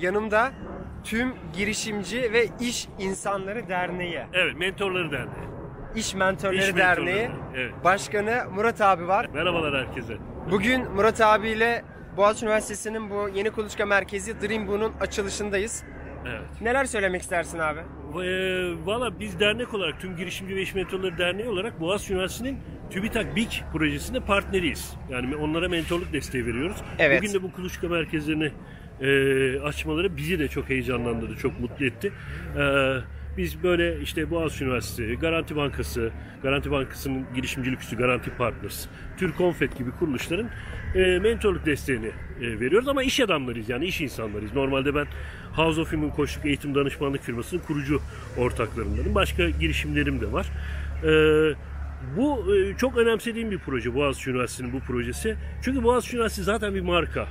yanımda tüm girişimci ve iş insanları derneği, Evet, Mentorları Derneği. İş Mentorları İş Derneği Mentorları, evet. Başkanı Murat abi var. Merhabalar herkese. Bugün Murat abiyle Boğaziçi Üniversitesi'nin bu yeni kuluçka merkezi Dream Boon'un açılışındayız. Evet. Neler söylemek istersin abi? Ee, Valla biz dernek olarak, tüm girişimci ve iş mentorları derneği olarak Boğaziçi Üniversitesi'nin TÜBİTAK BİK projesinde partneriyiz. Yani onlara mentorluk desteği veriyoruz. Evet. Bugün de bu kuluçka merkezlerini e, açmaları bizi de çok heyecanlandırdı, çok mutlu etti. Ee, biz böyle işte Boğaziçi Üniversitesi, Garanti Bankası, Garanti Bankası'nın girişimcilik üssü Garanti Partners, Türk Konfet gibi kuruluşların e, mentorluk desteğini e, veriyoruz ama iş adamlarıyız yani iş insanlarıyız. Normalde ben House of Human Koçluk Eğitim Danışmanlık firmasının kurucu ortaklarındanım. Başka girişimlerim de var. Ee, bu e, çok önemsediğim bir proje Boğaziçi Üniversitesi'nin bu projesi. Çünkü Boğaziçi Üniversitesi zaten bir marka. Ve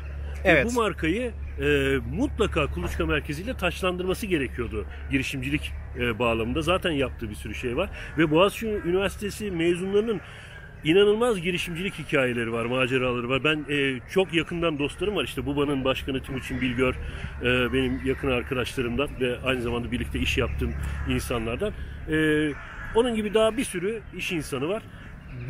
Evet. Bu markayı e, mutlaka kuluçka merkeziyle taçlandırması gerekiyordu girişimcilik e, bağlamında. Zaten yaptığı bir sürü şey var. Ve Boğaziçi Üniversitesi mezunlarının inanılmaz girişimcilik hikayeleri var, maceraları var. Ben e, çok yakından dostlarım var. İşte Buba'nın başkanı Timuçin Bilgör e, benim yakın arkadaşlarımdan ve aynı zamanda birlikte iş yaptığım insanlardan. E, onun gibi daha bir sürü iş insanı var.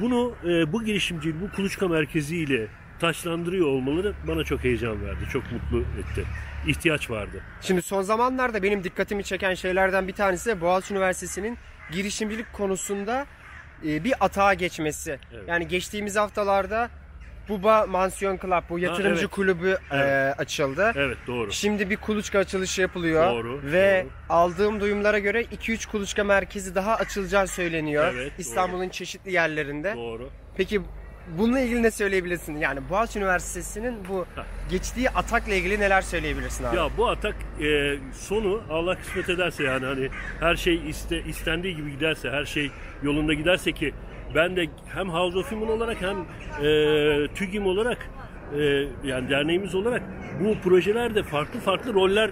Bunu e, bu girişimci, bu kuluçka merkeziyle taşlandırıyor olmaları bana çok heyecan verdi. Çok mutlu etti. İhtiyaç vardı. Şimdi son zamanlarda benim dikkatimi çeken şeylerden bir tanesi de Boğaziçi Üniversitesi'nin girişimcilik konusunda e, bir atağa geçmesi. Evet. Yani geçtiğimiz haftalarda Buba Mansiyon Club, bu yatırımcı evet. kulübü e, Evet. açıldı. Evet doğru. Şimdi bir kuluçka açılışı yapılıyor Doğru, ve doğru. aldığım duyumlara göre 2-3 kuluçka merkezi daha açılacağı söyleniyor Evet, doğru. İstanbul'un çeşitli yerlerinde. Doğru. Peki bununla ilgili ne söyleyebilirsin? Yani Boğaziçi Üniversitesi'nin bu geçtiği atakla ilgili neler söyleyebilirsin abi? Ya bu atak e, sonu Allah kısmet ederse yani hani her şey iste, istendiği gibi giderse, her şey yolunda giderse ki ben de hem House of Human olarak hem e, TÜGİM olarak e, yani derneğimiz olarak bu projelerde farklı farklı roller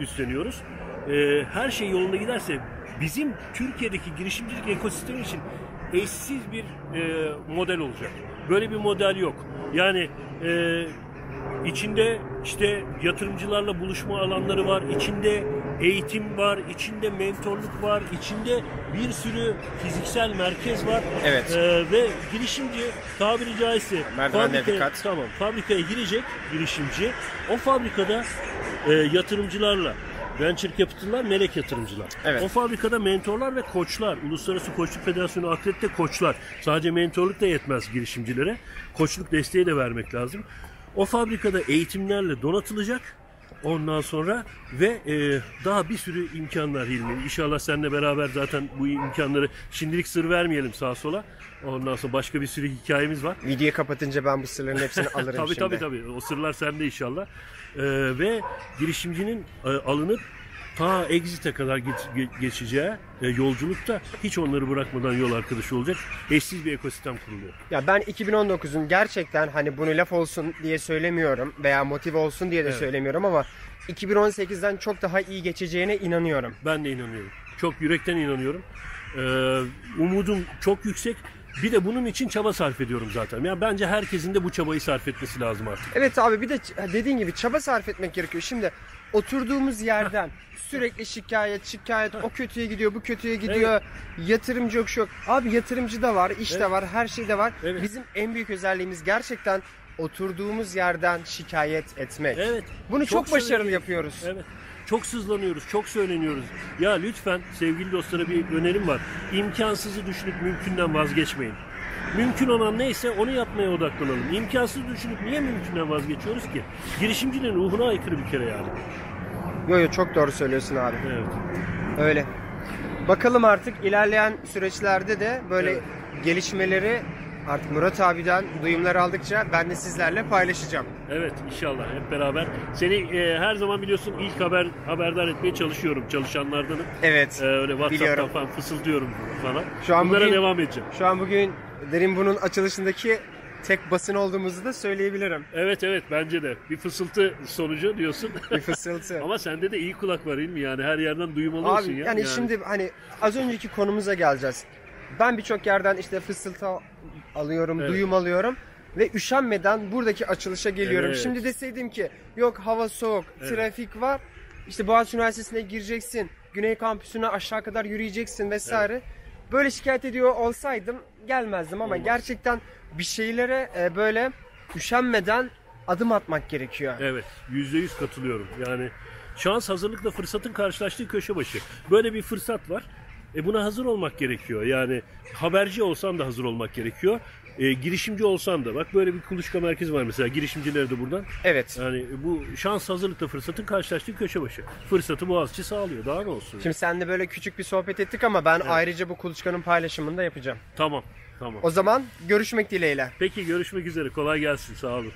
üstleniyoruz. E, her şey yolunda giderse bizim Türkiye'deki girişimcilik ekosistemi için eşsiz bir e, model olacak. Böyle bir model yok. Yani e, İçinde işte yatırımcılarla buluşma alanları var, içinde eğitim var, içinde mentorluk var, içinde bir sürü fiziksel merkez var. Evet. Ee, ve girişimci tabiri caizse Merdivenlere fabrikaya- dikkat. Tamam. Fabrikaya girecek girişimci. O fabrikada e, yatırımcılarla Venture capital'lar, melek yatırımcılar. Evet. O fabrikada mentorlar ve koçlar, Uluslararası Koçluk Federasyonu akredite koçlar. Sadece mentorluk da yetmez girişimcilere. Koçluk desteği de vermek lazım. O fabrikada eğitimlerle donatılacak. Ondan sonra ve e, daha bir sürü imkanlar Hilmi. İnşallah seninle beraber zaten bu imkanları şimdilik sır vermeyelim sağa sola. Ondan sonra başka bir sürü hikayemiz var. Videoyu kapatınca ben bu sırların hepsini alırım tabii şimdi. tabii tabii. O sırlar sende inşallah. Ee, ve girişimcinin e, alınıp ta exit'e kadar geç- ge- geçeceği e, yolculukta hiç onları bırakmadan yol arkadaşı olacak. Eşsiz bir ekosistem kuruluyor. Ya ben 2019'un gerçekten hani bunu laf olsun diye söylemiyorum veya motive olsun diye de Evet. söylemiyorum ama 2018'den çok daha iyi geçeceğine inanıyorum. Ben de inanıyorum. Çok yürekten inanıyorum. Ee, umudum çok yüksek. Bir de bunun için çaba sarf ediyorum zaten. Ya bence herkesin de bu çabayı sarf etmesi lazım artık. Evet abi bir de dediğin gibi çaba sarf etmek gerekiyor. Şimdi oturduğumuz yerden sürekli şikayet şikayet o kötüye gidiyor bu kötüye gidiyor yatırımcı yok şu yok. Abi yatırımcı da var iş de Evet. var her şey de var. Evet. Bizim en büyük özelliğimiz gerçekten oturduğumuz yerden şikayet etmek. Evet. Bunu çok, başarılı söyleniyoruz. yapıyoruz. Evet. Çok sızlanıyoruz, çok söyleniyoruz. Ya lütfen sevgili dostlara bir önerim var. İmkansızı düşünüp mümkünden vazgeçmeyin. Mümkün olan neyse onu yapmaya odaklanalım. İmkansız düşünüp niye mümkünden vazgeçiyoruz ki? Girişimcinin ruhuna aykırı bir kere yani. Yo yo çok doğru söylüyorsun abi. Evet. Öyle. Bakalım artık ilerleyen süreçlerde de böyle Evet. gelişmeleri artık Murat abiden duyumlar aldıkça ben de sizlerle paylaşacağım. Evet inşallah hep beraber. Seni e, her zaman biliyorsun ilk haber haberdar etmeye çalışıyorum çalışanlardanım. Evet. E, öyle WhatsApp'tan Biliyorum. falan fısıldıyorum sana. Şu an Bunlara bugün- devam edeceğim. Şu an bugün Derin Bunun açılışındaki tek basın olduğumuzu da söyleyebilirim. Evet evet bence de. Bir fısıltı sonucu diyorsun. Bir fısıltı. Ama sende de iyi kulak var değil mi? Yani her yerden duyum alıyorsun Abi ya. yani, şimdi hani az önceki konumuza geleceğiz. Ben birçok yerden işte fısıltı alıyorum, Evet. duyum alıyorum. ve üşenmeden buradaki açılışa geliyorum. Evet. Şimdi deseydim ki yok hava soğuk, trafik var. İşte Boğaziçi Üniversitesi'ne gireceksin. Güney kampüsüne aşağı kadar yürüyeceksin vesaire. Böyle şikayet ediyor olsaydım gelmezdim ama Olmaz. gerçekten bir şeylere e, böyle üşenmeden adım atmak gerekiyor. Evet, yüzde yüz katılıyorum. Yani şans hazırlıkla fırsatın karşılaştığı köşe başı. Böyle bir fırsat var. E buna hazır olmak gerekiyor. Yani haberci olsan da hazır olmak gerekiyor. E, girişimci olsan da bak böyle bir kuluçka merkezi var mesela girişimcileri de buradan. Evet. Yani bu şans hazırlıkla fırsatın karşılaştığı köşe başı. Fırsatı Boğaziçi sağlıyor. Daha ne olsun? Şimdi seninle böyle küçük bir sohbet ettik ama ben ayrıca bu kuluçkanın paylaşımını da yapacağım. Tamam. Tamam. O zaman görüşmek dileğiyle. Peki görüşmek üzere. Kolay gelsin. Sağ olun.